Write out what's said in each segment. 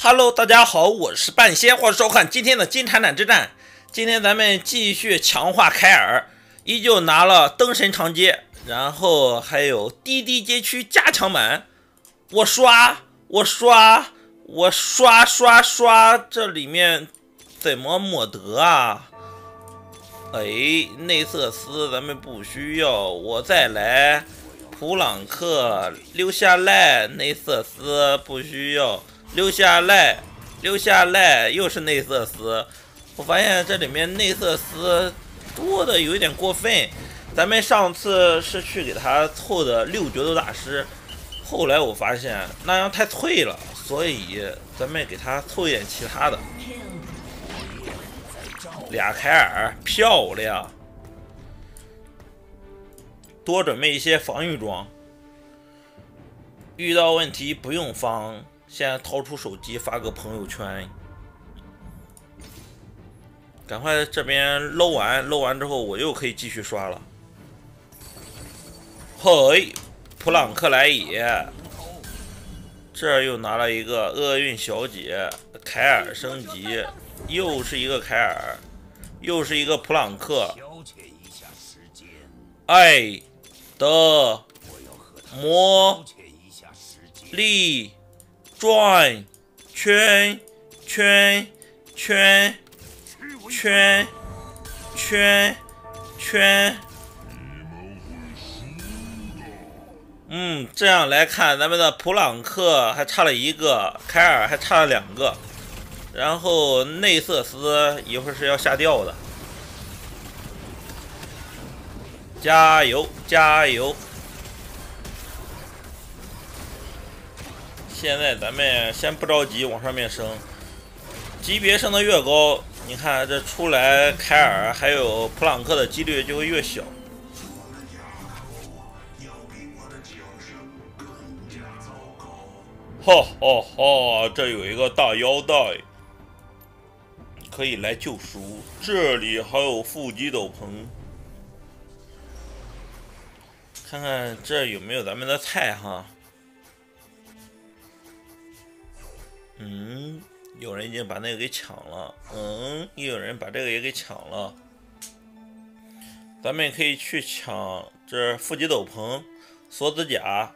Hello，大家好，我是半仙，欢迎收看今天的金铲铲之战。今天咱们继续强化凯尔，依旧拿了灯神长街，然后还有滴滴街区加强版。我刷，我刷，我刷刷刷，这里面怎么抹得啊？哎，内瑟斯咱们不需要，我再来。普朗克留下来，内瑟斯不需要。留下来，留下来，又是内瑟斯。我发现这里面内瑟斯多的有点过分。咱们上次是去给他凑的六决斗大师，后来我发现那样太脆了，所以咱们给他凑一点其他的。俩凯尔，漂亮。多准备一些防御装，遇到问题不用防。先掏出手机发个朋友圈，赶快这边搂完，搂完之后我又可以继续刷了。嘿，普朗克莱也，这又拿了一个厄运小姐，凯尔升级，又是一个凯尔，又是一个普朗克，爱的魔力。转圈圈圈圈圈圈，嗯，这样来看，咱们的普朗克还差了一个，凯尔还差了两个，然后内瑟斯一会儿是要下掉的，加油加油！现在咱们先不着急往上面升，级别升的越高，你看这出来凯尔还有普朗克的几率就会越小。哈哈哈，这有一个大腰带，可以来救赎。这里还有腹肌斗篷，看看这有没有咱们的菜哈。嗯，有人已经把那个给抢了。嗯，又有人把这个也给抢了。咱们可以去抢这腹肌斗篷、锁子甲。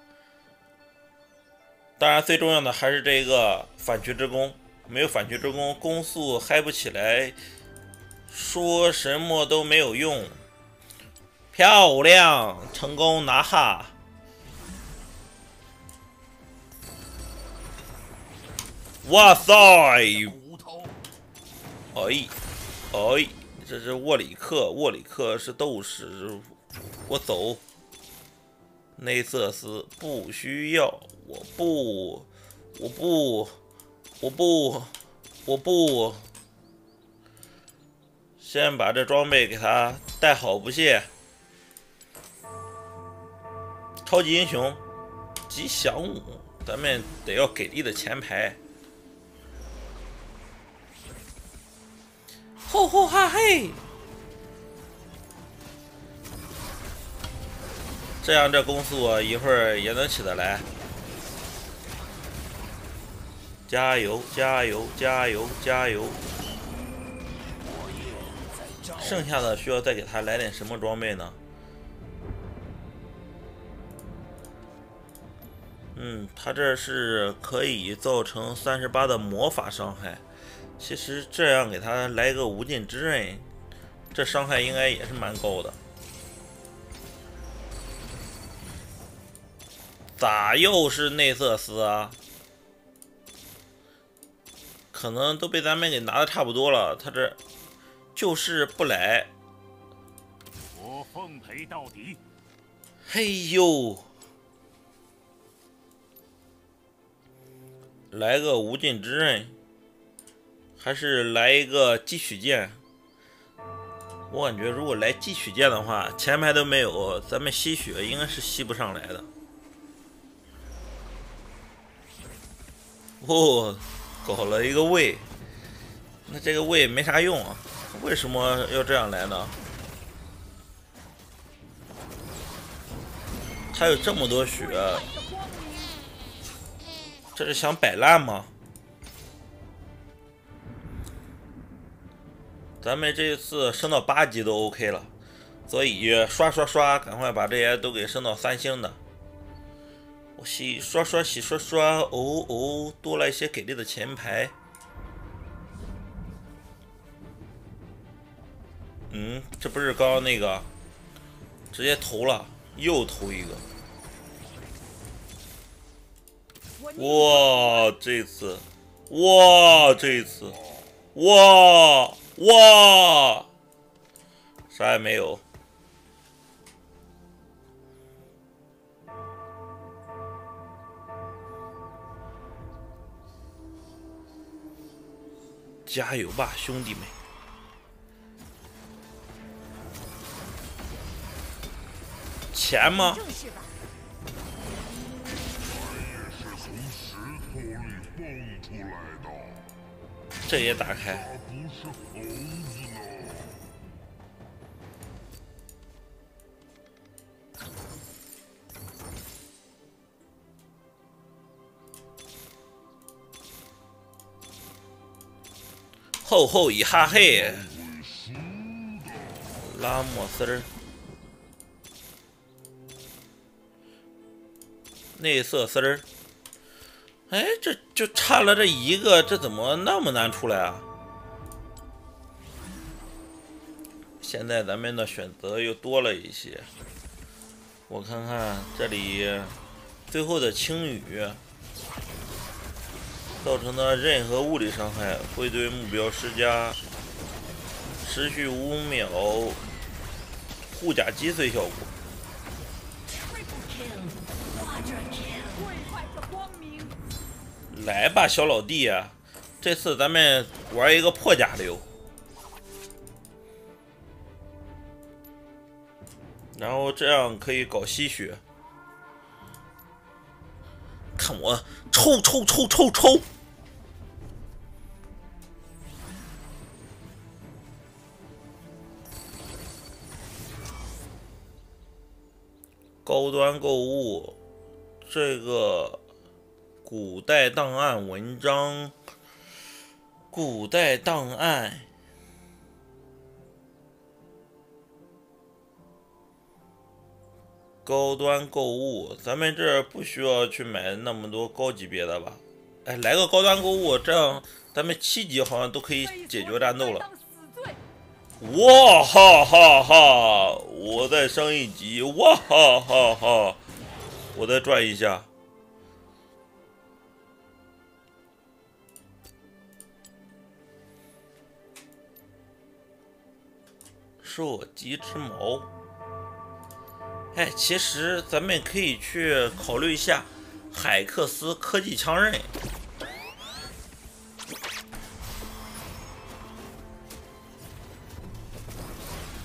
当然，最重要的还是这个反曲之弓。没有反曲之弓，攻速嗨不起来，说什么都没有用。漂亮，成功拿下。哇塞！哎哎，这是沃里克，沃里克是斗士，我走。内瑟斯不需要，我不，我不，我不，我不。先把这装备给他带好不谢。超级英雄吉祥物，咱们得要给力的前排。吼吼哈嘿！这样这攻速一会儿也能起得来。加油加油加油加油！剩下的需要再给他来点什么装备呢？嗯，他这是可以造成三十八的魔法伤害。其实这样给他来个无尽之刃，这伤害应该也是蛮高的。咋又是内瑟斯啊？可能都被咱们给拿的差不多了，他这就是不来。我奉陪到底。嘿呦，来个无尽之刃。还是来一个汲取剑，我感觉如果来汲取剑的话，前排都没有，咱们吸血应该是吸不上来的。哦，搞了一个位，那这个位没啥用啊？为什么要这样来呢？他有这么多血，这是想摆烂吗？咱们这一次升到八级都 OK 了，所以刷刷刷，赶快把这些都给升到三星的。我洗刷刷洗刷刷，哦哦，多了一些给力的前排。嗯，这不是刚刚那个，直接投了，又投一个。哇，这次，哇，这次，哇哇，啥也没有。加油吧，兄弟们！钱吗？这也打开。厚厚一哈嘿，拉莫斯儿，内瑟丝儿，哎，这就差了这一个，这怎么那么难出来啊？现在咱们的选择又多了一些，我看看这里最后的青雨。造成的任何物理伤害会对目标施加持续五秒护甲击碎效果。来吧，小老弟啊！这次咱们玩一个破甲流，然后这样可以搞吸血。看我抽抽抽抽抽！高端购物，这个古代档案文章，古代档案。高端购物，咱们这不需要去买那么多高级别的吧？哎，来个高端购物，这样咱们七级好像都可以解决战斗了。哇哈哈哈！我再升一级，哇哈哈哈！我再转一下，射击之矛。哎，其实咱们可以去考虑一下海克斯科技枪刃。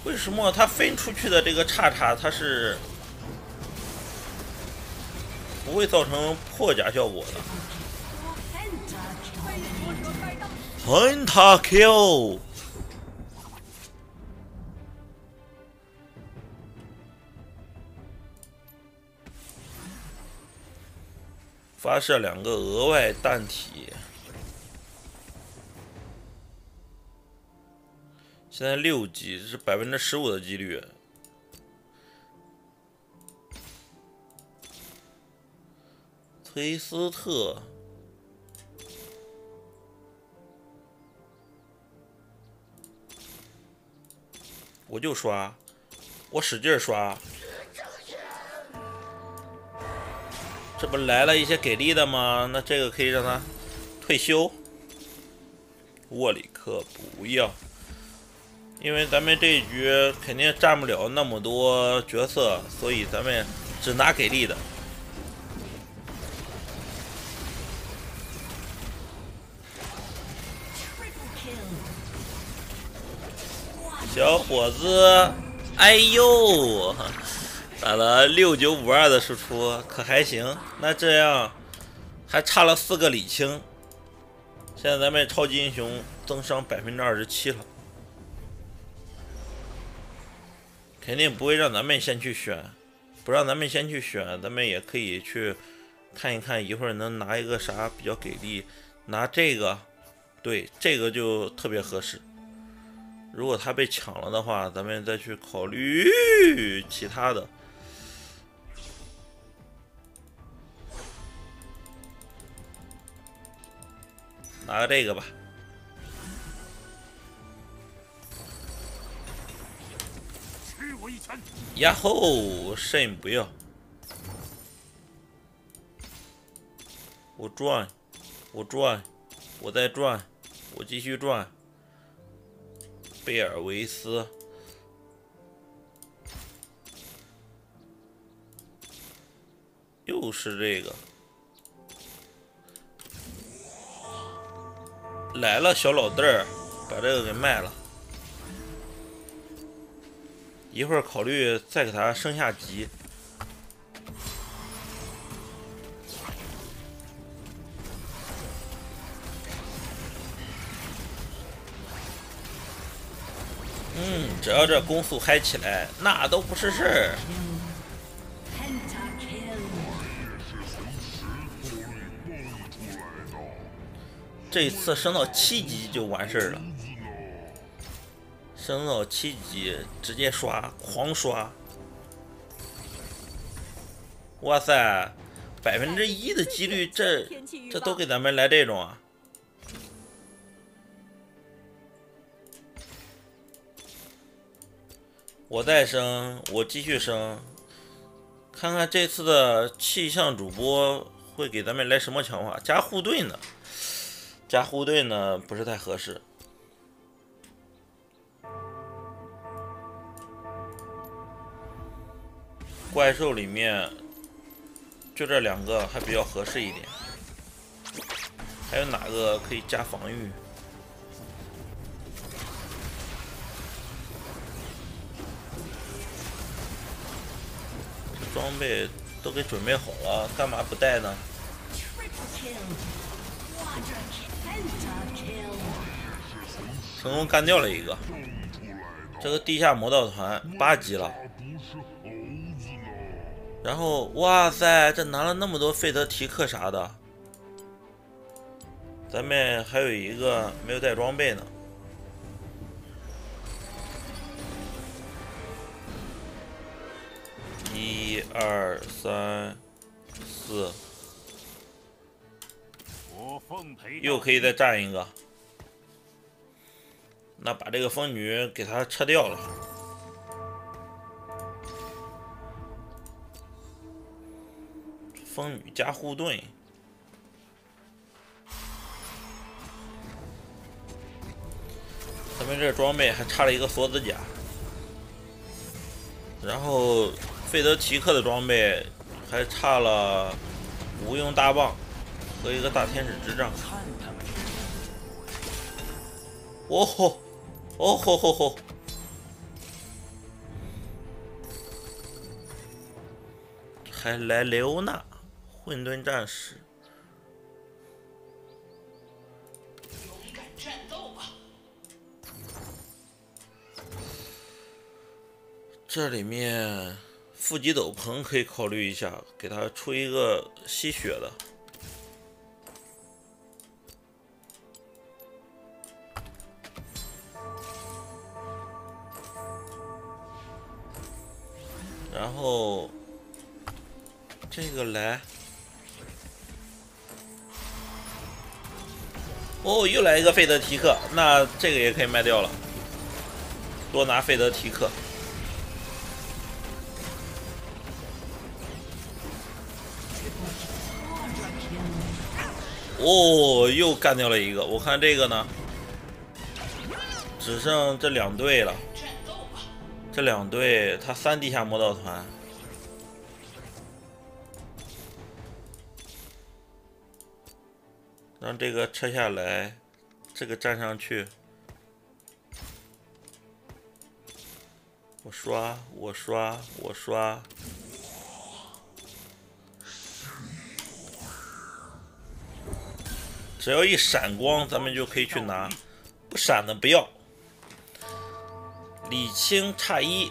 为什么它分出去的这个叉叉它是不会造成破甲效果的？Pentakill。发射两个额外弹体，现在六级是百分之十五的几率。崔斯特，我就刷，我使劲刷。这不来了一些给力的吗？那这个可以让他退休。沃里克不要，因为咱们这一局肯定占不了那么多角色，所以咱们只拿给力的。小伙子，哎呦！打了六九五二的输出，可还行。那这样还差了四个李青。现在咱们超级英雄增伤百分之二十七了，肯定不会让咱们先去选，不让咱们先去选，咱们也可以去看一看，一会儿能拿一个啥比较给力。拿这个，对，这个就特别合适。如果他被抢了的话，咱们再去考虑其他的。拿个这个吧。呀吼，肾不要。我转，我转，我在转，我继续转。贝尔维斯，又是这个，来了，小老弟儿，把这个给卖了，一会儿考虑再给他升下级。嗯，只要这攻速嗨起来，那都不是事儿。这一次升到七级就完事儿了，升到七级直接刷，狂刷！哇塞，百分之一的几率，这这都给咱们来这种啊！我再升，我继续升，看看这次的气象主播会给咱们来什么强化？加护盾呢？加护盾呢？不是太合适。怪兽里面就这两个还比较合适一点，还有哪个可以加防御？装备都给准备好了，干嘛不带呢？成功干掉了一个，这个地下魔盗团八级了。然后，哇塞，这拿了那么多费德提克啥的，咱们还有一个没有带装备呢。一二三四，又可以再站一个。那把这个风女给他撤掉了。风女加护盾，咱们这装备还差了一个锁子甲，然后。费德提克的装备还差了无用大棒和一个大天使之杖。哦吼，哦吼吼吼！还来雷欧娜，混沌战士。这里面。负极斗篷可以考虑一下，给他出一个吸血的。然后这个来，哦，又来一个费德提克，那这个也可以卖掉了，多拿费德提克。哦，又干掉了一个。我看这个呢，只剩这两队了。这两队，他三地下魔道团，让这个撤下来，这个站上去。我刷，我刷，我刷。只要一闪光，咱们就可以去拿；不闪的不要。李青差一，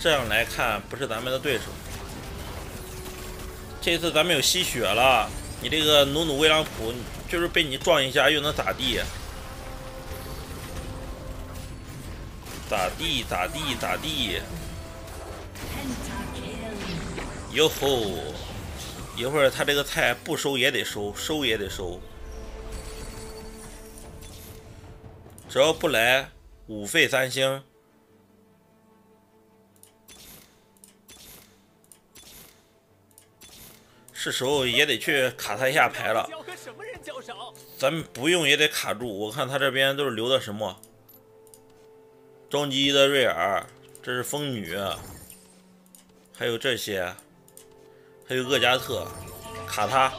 这样来看不是咱们的对手。这次咱们有吸血了，你这个努努威朗普就是被你撞一下又能咋地？咋地咋地咋地？哟吼！一会儿他这个菜不收也得收，收也得收。只要不来，五费三星。是时候也得去卡他一下牌了。咱们不用也得卡住。我看他这边都是留的什么？终极的瑞尔，这是风女，还有这些，还有厄加特，卡他，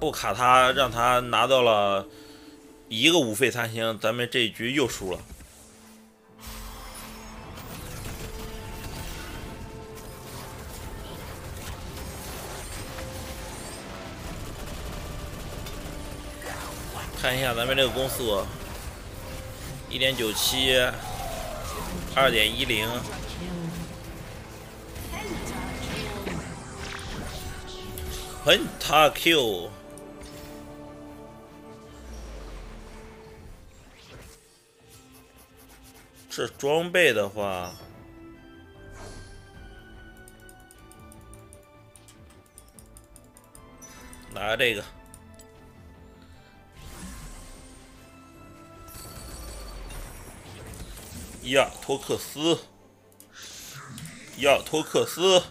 不卡他，让他拿到了。一个五费三星，咱们这一局又输了。看一下咱们这个攻速，一点九七，二点一零，很他 Q。这装备的话，拿这个。亚托克斯，亚托克斯，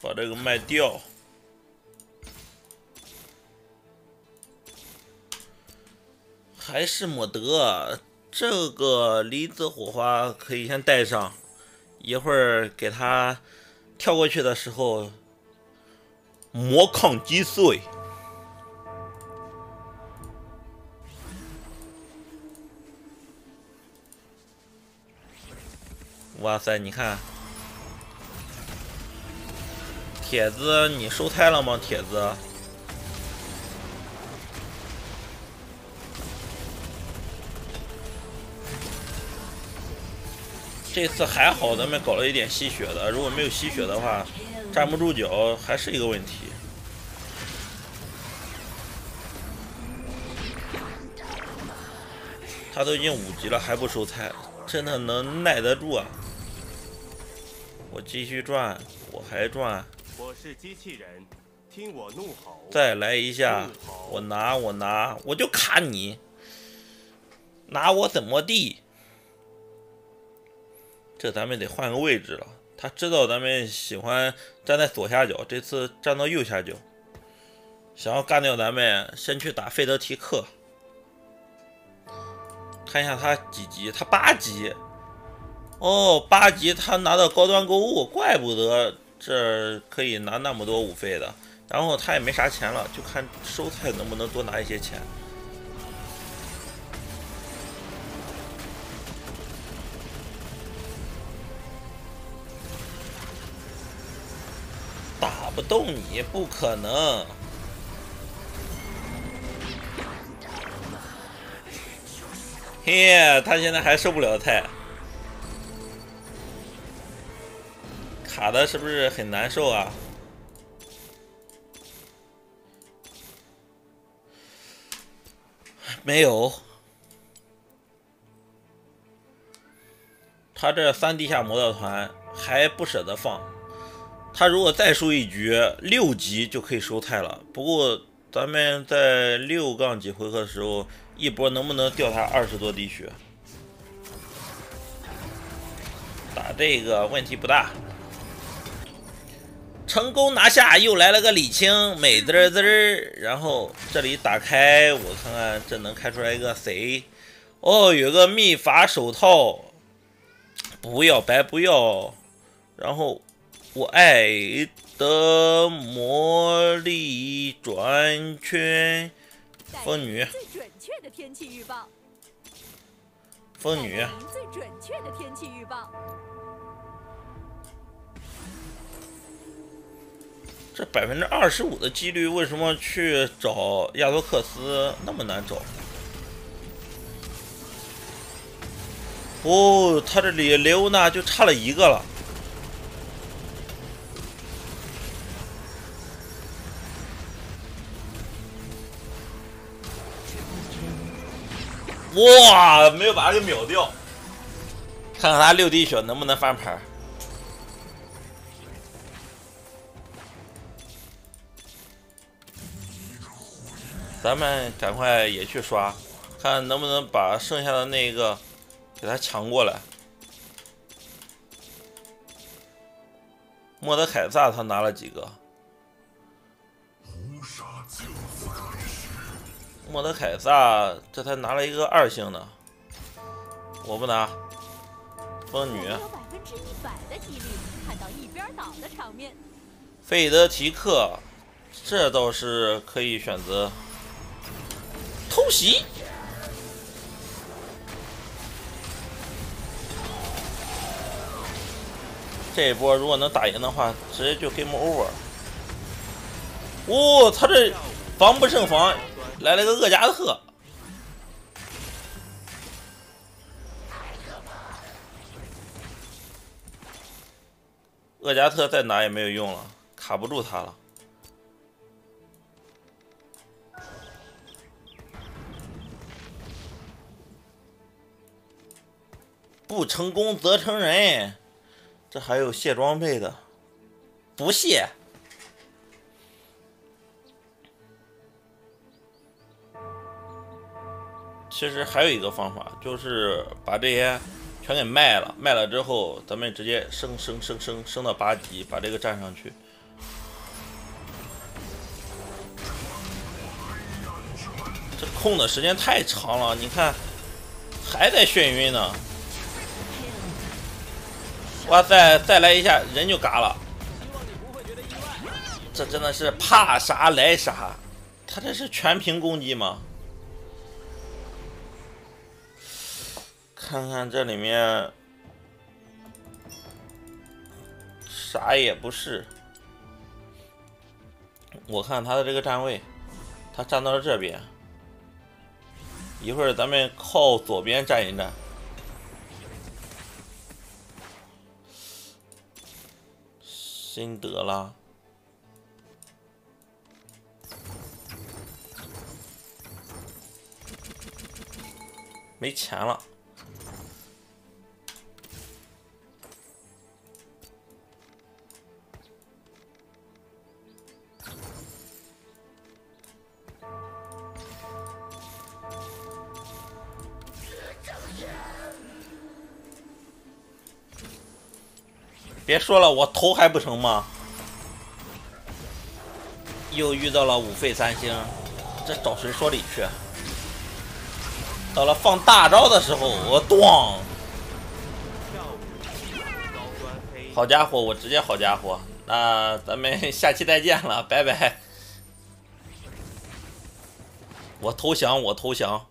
把这个卖掉，还是没得。这个离子火花可以先带上，一会儿给他跳过去的时候，魔抗击碎。哇塞，你看，铁子，你收菜了吗？铁子。这次还好，咱们搞了一点吸血的。如果没有吸血的话，站不住脚还是一个问题。他都已经五级了，还不收菜，真的能耐得住啊！我继续转，我还转。我是机器人，听我怒吼！再来一下，我拿，我拿，我就卡你，拿我怎么地？这咱们得换个位置了。他知道咱们喜欢站在左下角，这次站到右下角。想要干掉咱们，先去打费德提克。看一下他几级？他八级。哦，八级他拿到高端购物，怪不得这可以拿那么多五费的。然后他也没啥钱了，就看收菜能不能多拿一些钱。打不动你不可能！嘿，他现在还受不了菜，卡的是不是很难受啊？没有，他这三地下魔道团还不舍得放。他如果再输一局，六级就可以收菜了。不过咱们在六杠几回合的时候，一波能不能掉他二十多滴血？打这个问题不大。成功拿下，又来了个李青，美滋滋儿。然后这里打开，我看看这能开出来一个谁？哦，有个秘法手套，不要白不要。然后。我爱的魔力转圈，风女。最准确的天气预报。风女。最准确的天气预报。这百分之二十五的几率为什么去找亚托克斯那么难找？哦他这里雷欧娜就差了一个了。哇没有把他给秒掉。看看他六滴血能不能翻盘咱们赶快也去刷，看能不能把剩下的那个给他抢过来。莫德凯撒他拿了几个？莫德凯撒这才拿了一个二星呢，我不拿。风女。费德提克，这倒是可以选择。偷袭！这一波如果能打赢的话，直接就 game over。哦，他这防不胜防，来了个厄加特。厄加特再拿也没有用了，卡不住他了。不成功则成仁，这还有卸装备的，不卸。其实还有一个方法，就是把这些全给卖了，卖了之后，咱们直接升升升升升到八级，把这个站上去。这空的时间太长了，你看，还在眩晕呢。哇塞！再来一下，人就嘎了。这真的是怕啥来啥，他这是全屏攻击吗？看看这里面，啥也不是。我看他的这个站位，他站到了这边。一会儿咱们靠左边站一站。辛德拉，没钱了。别说了，我投还不成吗？又遇到了五费三星，这找谁说理去？到了放大招的时候，我咣！好家伙，我直接好家伙！那咱们下期再见了，拜拜！我投降，我投降。